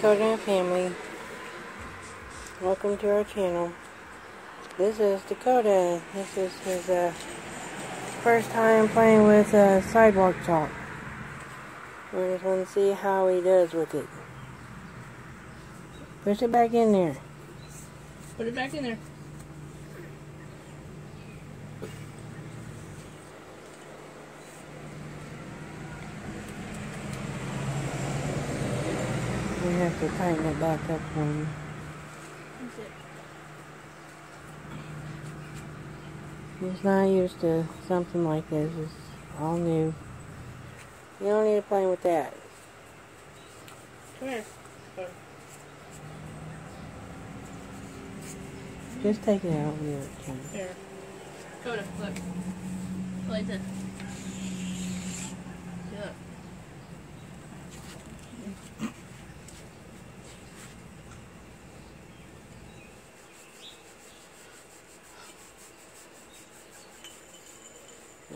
Dakota family. Welcome to our channel. This is Dakota. This is his uh, first time playing with uh, sidewalk chalk. We just want to see how he does with it. Push it back in there. Put it back in there. Have to tighten it back up for him. That's it. He's not used to something like this. It's all new. You don't need to play with that. Come here. Just take it out. Here. Coda, look. Like this.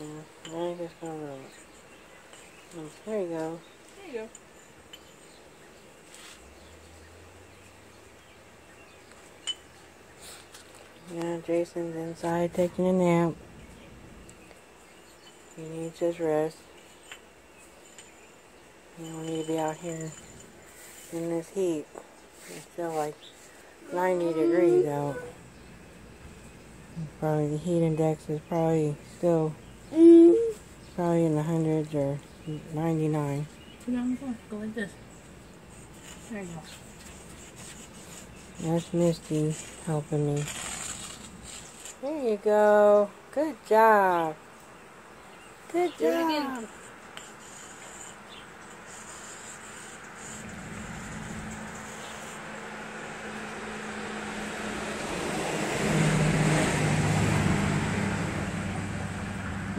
Now you're just gonna roll it. Oh, there you go. There you go. Yeah, Jason's inside taking a nap. He needs his rest. You don't need to be out here in this heat. It's still like 90 degrees out. Probably the heat index is probably still probably in the hundreds or 99. Put it on the floor. Go like this. There you go. That's Misty helping me. There you go. Good job. Good job.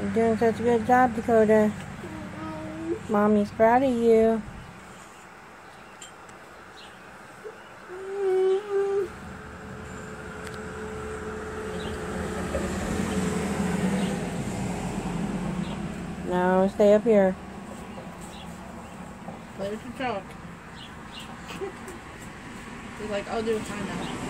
You're doing such a good job, Dakota. Mommy's proud of you. No, stay up here. Play with your chalk. He's like, I'll do it fine now.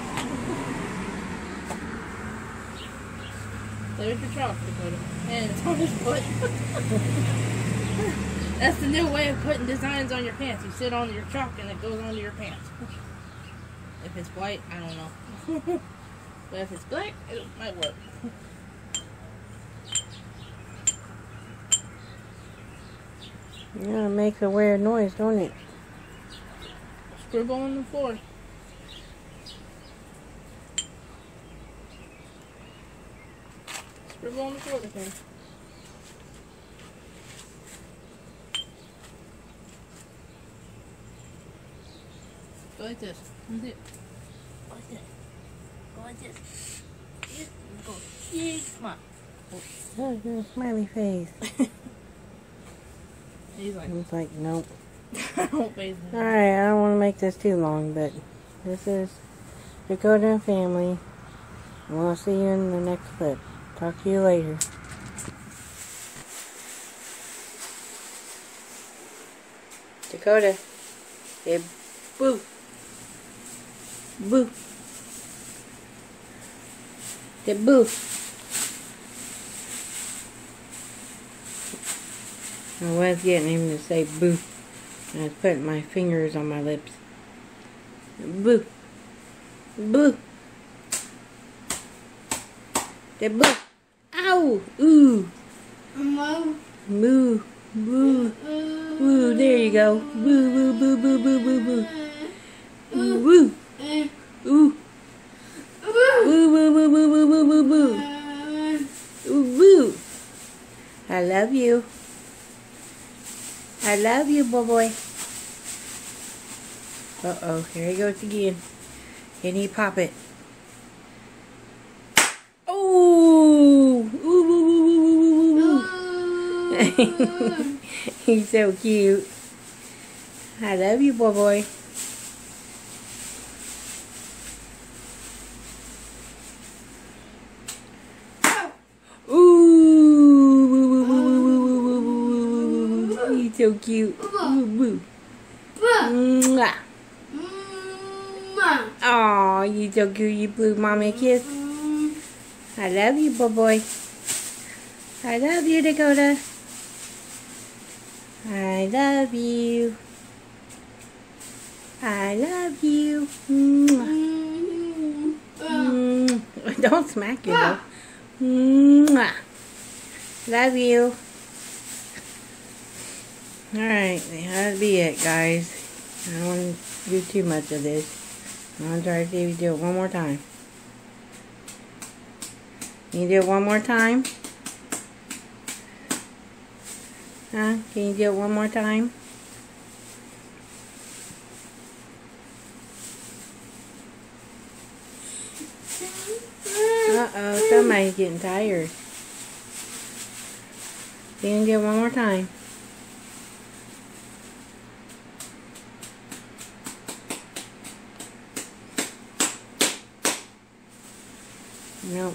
With your chalk, Dakota. And it's on his foot. That's the new way of putting designs on your pants. You sit on your chalk and it goes onto your pants. If it's white, I don't know. but if it's black, it might work. Yeah, it makes a weird noise, don't it? Scribble on the floor. Scribble on the floor with him. Go like this. That's it. Go like this. Go like this. Yeah, Go. Yeah, come on. Oh, you're smiley face. He's like, He's like, nope. I don't face him. Alright, I don't want to make this too long, but this is Dakota and family. And we'll see you in the next clip. Talk to you later. Dakota. Hey, boo. Boo. Hey, boo. I was getting him to say boo. I was putting my fingers on my lips. Boo. Boo. The boo. Ow. Ooh. Hello. Moo. Boo. Boo. There you go. Boo, boo, boo, boo, boo, boo, boo. Woo. Ooh. Boo, boo, boo, boo, boo, boo, boo. Ooh, boo. I love you. I love you, boy boy. Uh-oh, here he goes again. Can he pop it? He's so cute. I love you, boy boy. He's so cute. Mwah. you so cute. You blew mommy a kiss. I love you, boy boy. I love you, Dakota. I love you. I love you. Mwah. Mm. Don't smack yourself. Mwah. Love you. Alright, that'll be it, guys. I don't want to do too much of this. I'm going to try to see if you do it one more time. You do it one more time? Huh? Can you do it one more time? Uh-oh, somebody's getting tired. Can you do it one more time? Nope.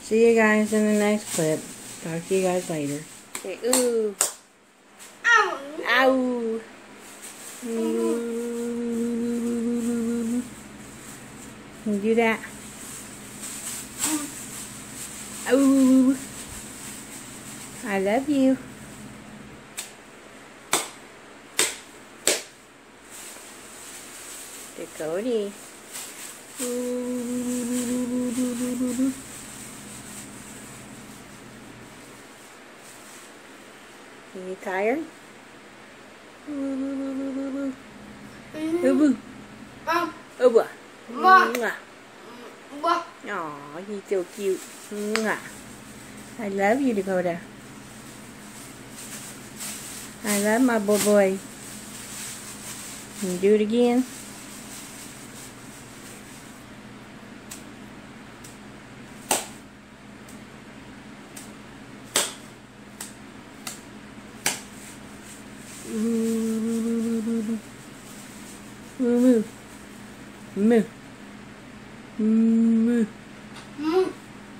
See you guys in the next clip. Talk to you guys later. Để ư. Au. Ừ. Au Mình đưa ra Au. I love you. Để cổ đi. Ooh. Tired? Ooh. Ooh. Ow. Ooh. Ma. Mwah. What? Aw, he's so cute. Mwah. I love you, Dakota. I love my boy boy. Can you do it again? Ooh. Moo. Moo. Moo. Moo.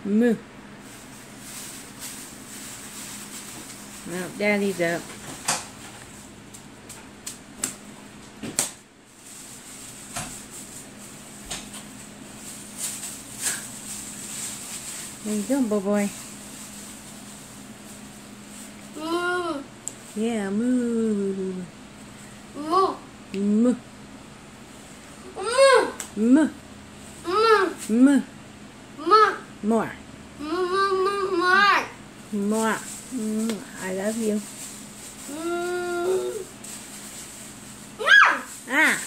Moo. Well, Daddy's up. Uh. There you go, boy boy. Moo. Yeah, moo. Moo. Moo. M. M. M. M. More. M. M. More. More. Mm, I love you. Mm. Ah. ah.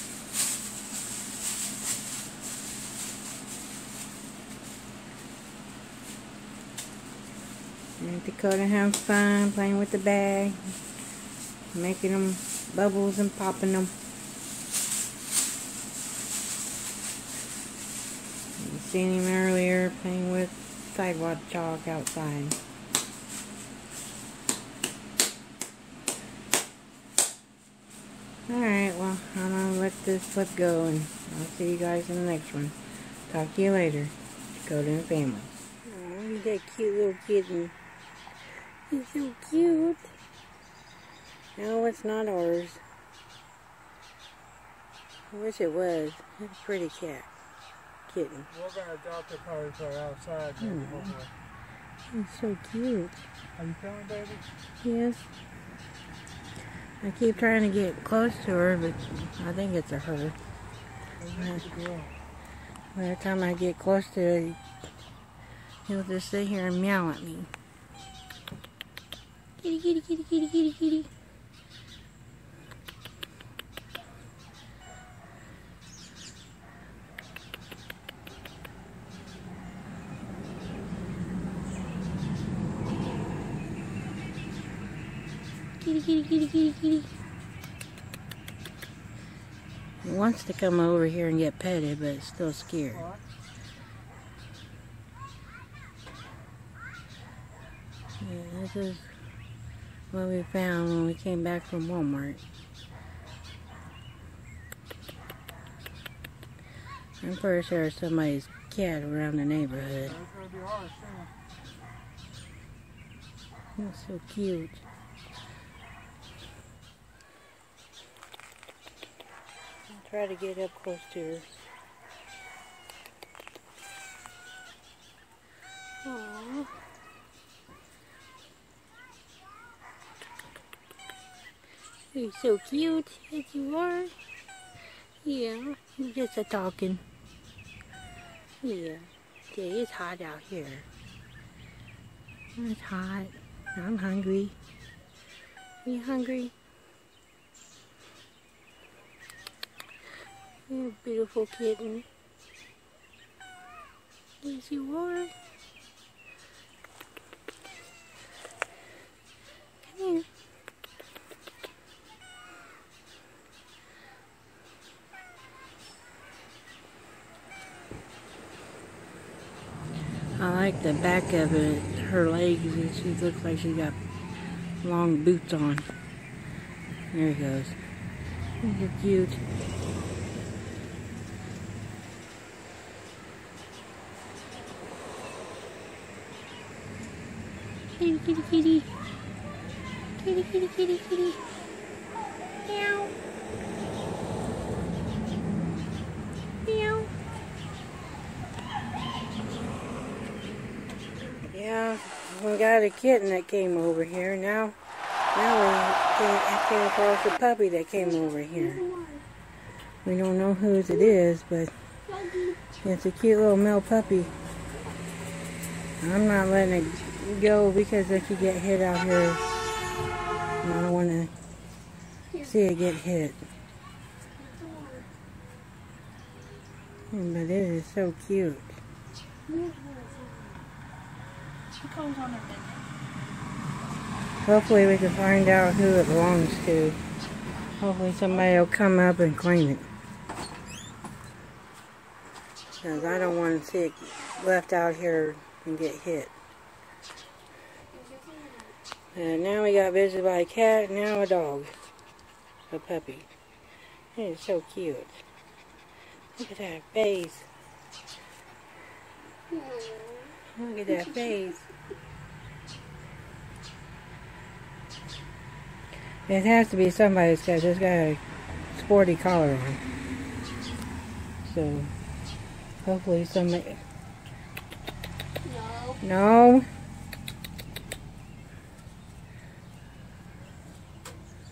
And Dakota have fun playing with the bag, making them bubbles and popping them. Seen him earlier playing with sidewalk chalk outside. Alright, well, I'm gonna let this flip go and I'll see you guys in the next one. Talk to you later. Dakota and family. Oh, look at that cute little kitten. He's so cute. No, it's not ours. I wish it was. It's a pretty cat. Kitten. We're gonna adopt it probably for outside. Maybe. He's so cute. Are you coming, baby? Yes. I keep trying to get close to her, but I think it's a her. Where's the? Time I get close to it, he'll just sit here and meow at me. Kitty, kitty, kitty, kitty, kitty, kitty. Kitty, kitty, kitty, kitty. He wants to come over here and get petted, but it's still scared. Yeah, this is what we found when we came back from Walmart. I'm pretty sure somebody's cat around the neighborhood. It's so cute. Try to get up close to her. Aww. You're so cute as you are. Yeah, you're just a talking. Yeah. day it's hot out here. It's hot. I'm hungry. Are you hungry? You're a beautiful kitten. Yes, you are. Come here. I like the back of it, her legs, and she looks like she got long boots on. There he goes. He's cute. Kitty, kitty, kitty. Kitty, kitty, kitty, kitty. Meow. Meow. Yeah, we got a kitten that came over here. Now, now we came, came across a puppy that came over here. We don't know whose it is, but it's a cute little male puppy. I'm not letting it go because it could get hit out here. And I don't want to see it get hit. But it is so cute. Hopefully we can find out who it belongs to. Hopefully somebody will come up and claim it. Because I don't want to see it left out here and get hit. And now we got visited by a cat, now a dog. A puppy. It is so cute. Look at that face. Look at that face. It has to be somebody's because it's got a sporty collar on. So, hopefully somebody... No. No?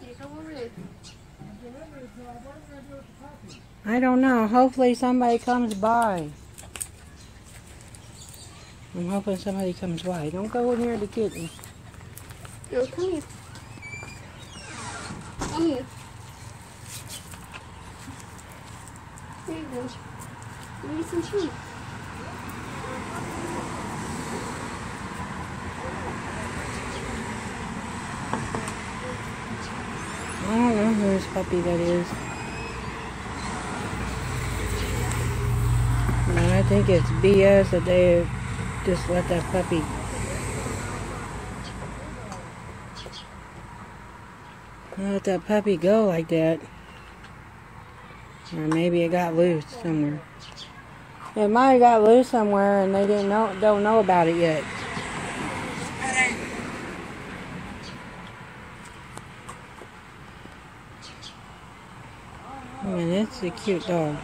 You come over here. I don't know. Hopefully somebody comes by. I'm hoping somebody comes by. Don't go in near the kitten. No, come here. Come here. There you go. Give me some treats. I don't know whose puppy that is. And I think it's BS that they just let that puppy. Let that puppy go like that. Or maybe it got loose somewhere. It might have got loose somewhere and they didn't know don't know about it yet. I mean, it's a cute dog.